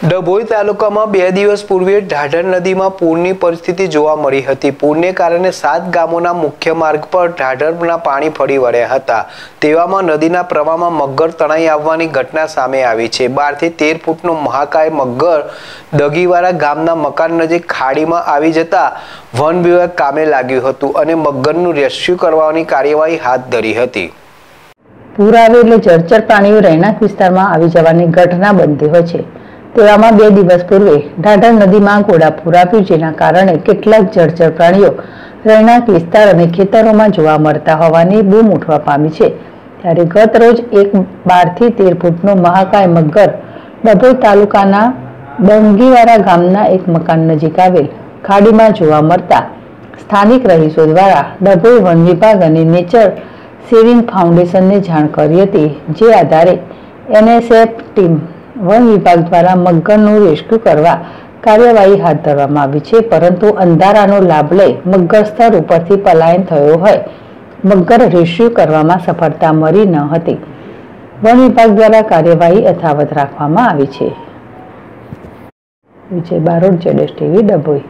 ડભોઈ તાલુકામાં બે દિવસ પૂર્વે ઢાઢર નદીમાં પૂરની પરિસ્થિતિ જોવા મળી હતી. પૂરને કારણે સાત ગામોના મુખ્ય માર્ગ પર ઢાઢરના પાણી ફરી વળ્યા હતા. તેવામાં નદીના પ્રવાહમાં મગર તણાઈ આવવાની ઘટના સામે આવી છે. બારથી તેર ફૂટનો મહાકાય મગર દગીવાળા ગામના મકાન નજીક ખાડીમાં આવી જતા વન વિભાગ કામે લાગ્યું હતું અને મગરનું રેસ્ક્યુ કરવાની કાર્યવાહી હાથ ધરી હતી. પૂર આવે એટલે જળચર પ્રાણીઓ રહેણાંક વિસ્તારમાં આવી જવાની ઘટના બનતી હોય છે. તેવામાં બે દિવસ પૂર્વે ઢાઢર નદીમાં ઘોડાપૂર આવ્યું, જેના કારણે કેટલાક જળચર પ્રાણીઓ રહેણાંક વિસ્તાર અને ખેતરોમાં જોવા મળતા હોવાની બૂમ ઉઠવા પામી છે. ત્યારે ગત રોજ એક બારથી તેર ફૂટનો મહાકાય મગર ડભોઈ તાલુકાના ડંગીવાડા ગામના એક મકાન નજીક આવેલ ખાડીમાં જોવા મળતા સ્થાનિક રહીશો દ્વારા ડભોઈ વન વિભાગ અને નેચર સેવિંગ ફાઉન્ડેશનને જાણ કરી હતી, જે આધારે એનએસએફ ટીમ વન વિભાગ દ્વારા મગરનું રેસ્ક્યુ કરવા કાર્યવાહી હાથ ધરવામાં આવી છે, પરંતુ અંધારાનો લાભ લઈ મગર સ્થળ ઉપરથી પલાયન થયો હોય. મગર રેસ્ક્યુ કરવામાં સફળતા મળી ન હતી. વન વિભાગ દ્વારા કાર્યવાહી યથાવત રાખવામાં આવી છે. વિજય બારોટ, જેડેશ ટીવી, ડભોઈ.